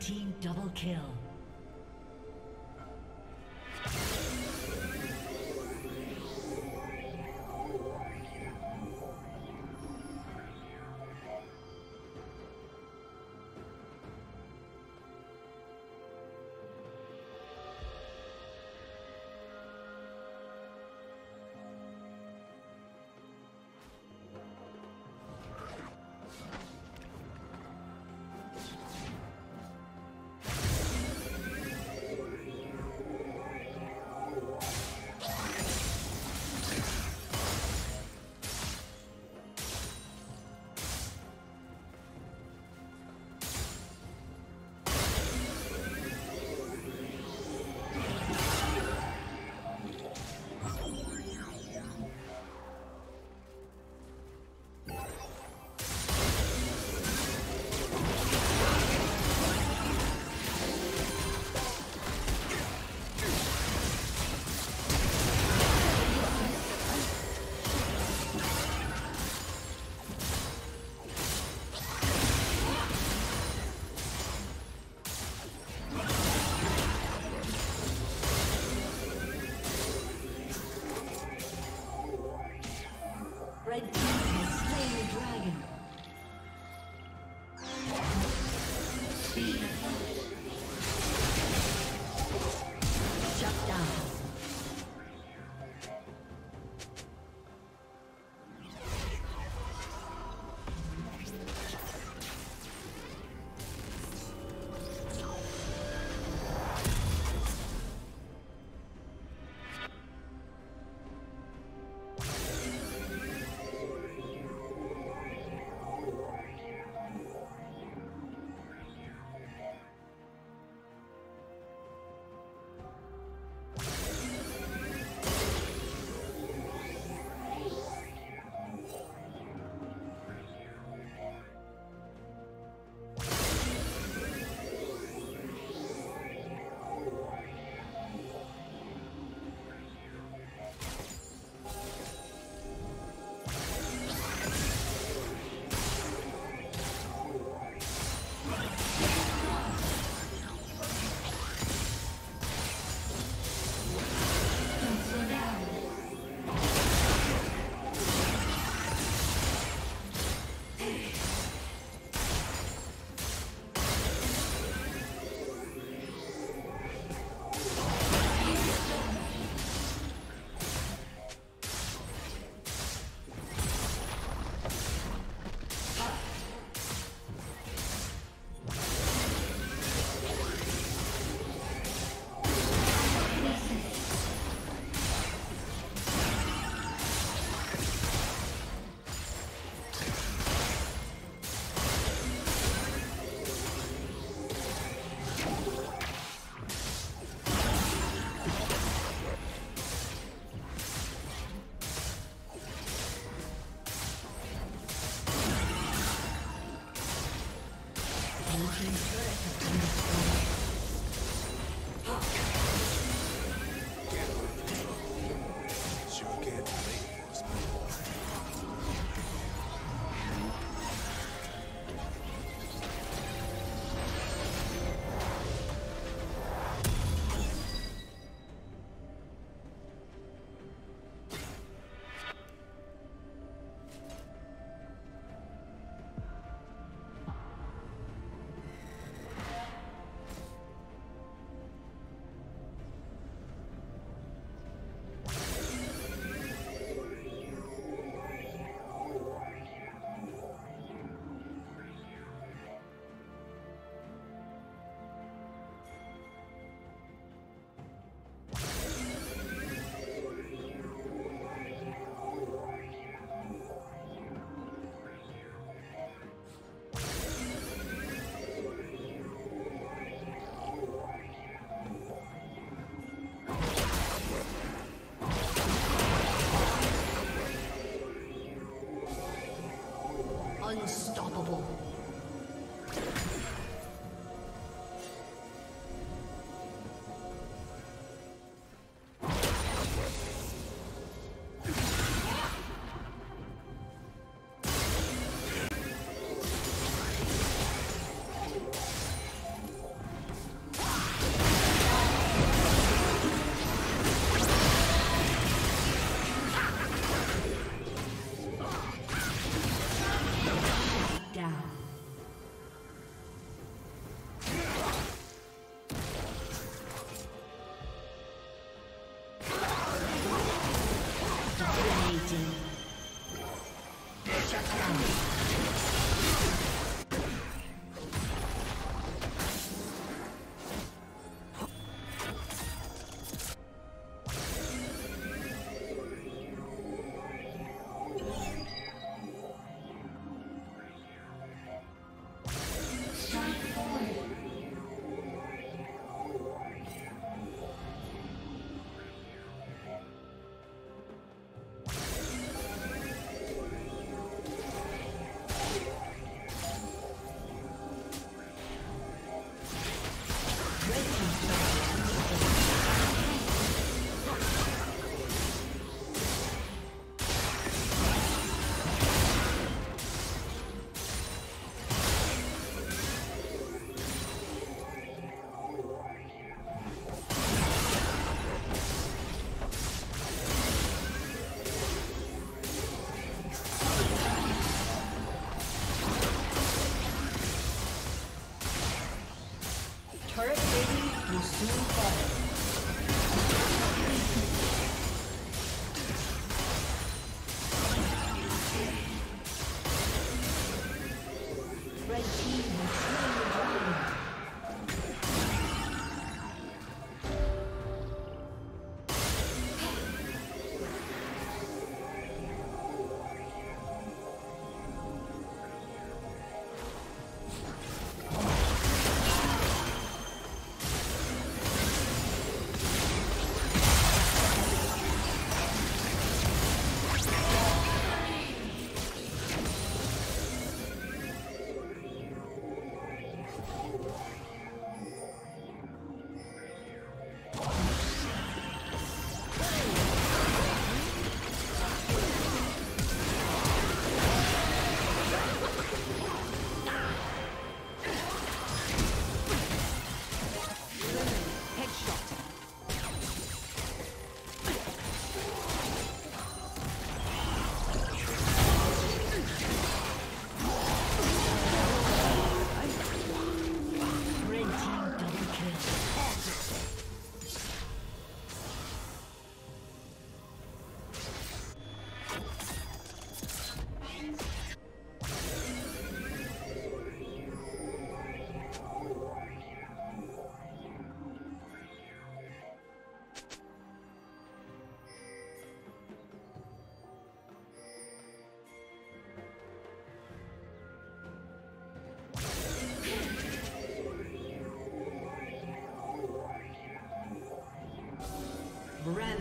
Team double kill.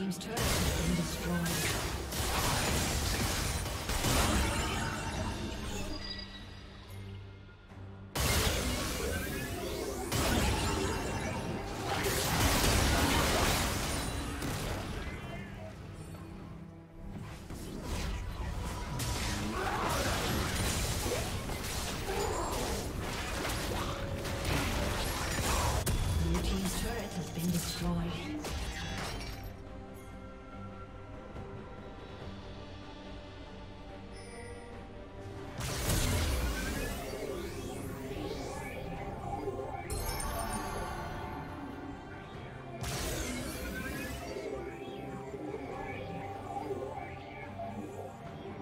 Team's turret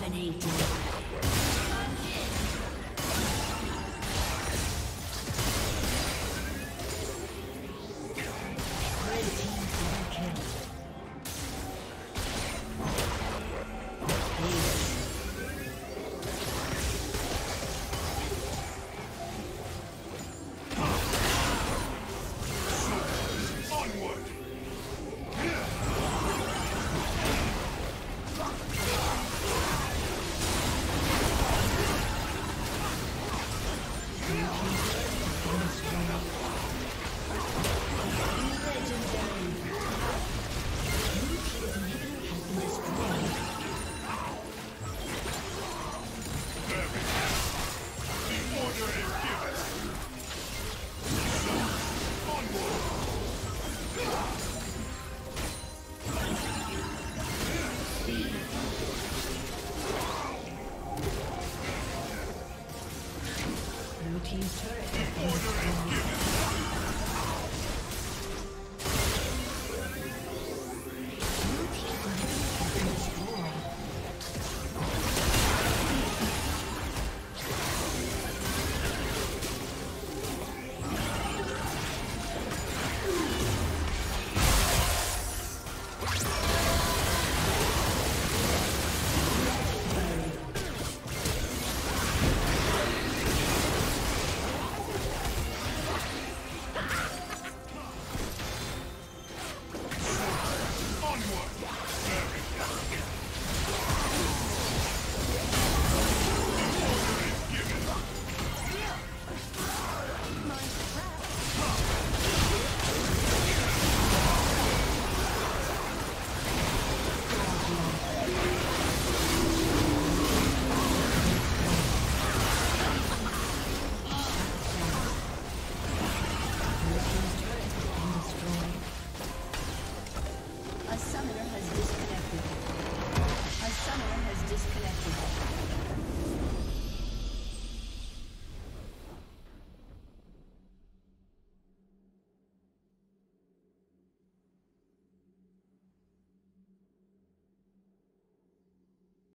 Dominating.